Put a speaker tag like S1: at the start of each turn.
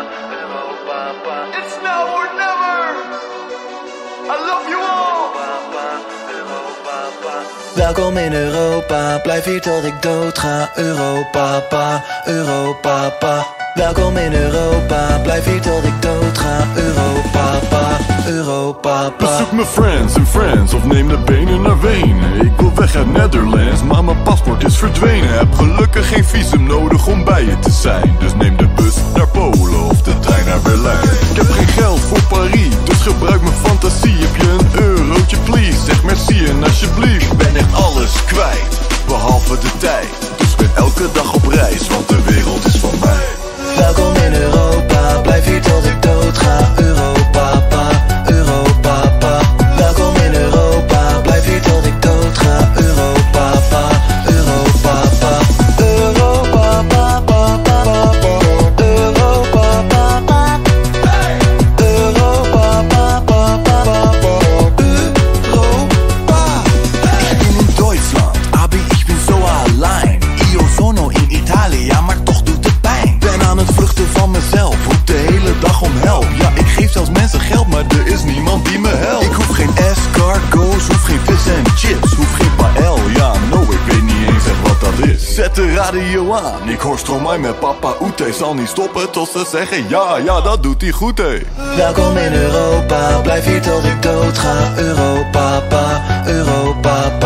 S1: It's now or never. I love you all. Welkom in Europa, blijf hier tot ik dood ga. Europa, pa, Europa, pa. Welkom in Europa, blijf hier tot ik dood ga. Europa, pa, Europa, pa.
S2: Bezoek mijn friends en friends of neem de benen naar Wenen. Ik wil weg uit Netherlands, maar mijn paspoort is verdwenen. Heb gelukkig geen visum nodig om bij je te zijn, dus neem de bus naar Polen tijd. Dus ben elke dag op reis, want de wereld is van mij.
S1: Welkom in Europa,
S3: help. Ja, ik geef zelfs mensen geld, maar er is niemand die me helpt. Ik hoef geen escargots, hoef geen vis en chips, hoef geen pael. Ja, no, ik weet niet eens wat dat is. Zet de radio aan, ik hoor Stromae met papa Oete. Zal niet stoppen tot ze zeggen ja, ja, dat doet hij goed, hé.
S1: Welkom in Europa, blijf hier tot ik dood ga. Europa, pa, Europa,